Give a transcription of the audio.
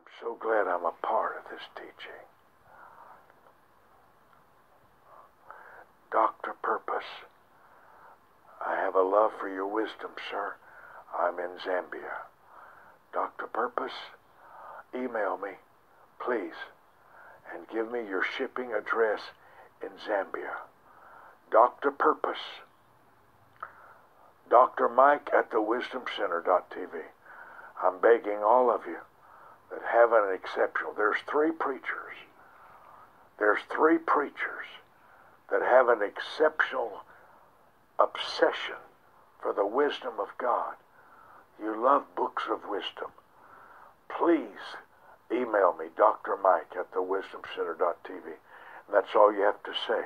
I'm so glad I'm a part of this teaching. Dr. Purpose, I have a love for your wisdom, sir. I'm in Zambia. Dr. Purpose, email me, please, and give me your shipping address in Zambia. Dr. Purpose, Dr. Mike at thewisdomcenter.tv. I'm begging all of you that have an exceptional. There's three preachers. There's three preachers that have an exceptional obsession for the wisdom of God. You love books of wisdom. Please email me, Dr. Mike at thewisdomcenter.tv. And that's all you have to say.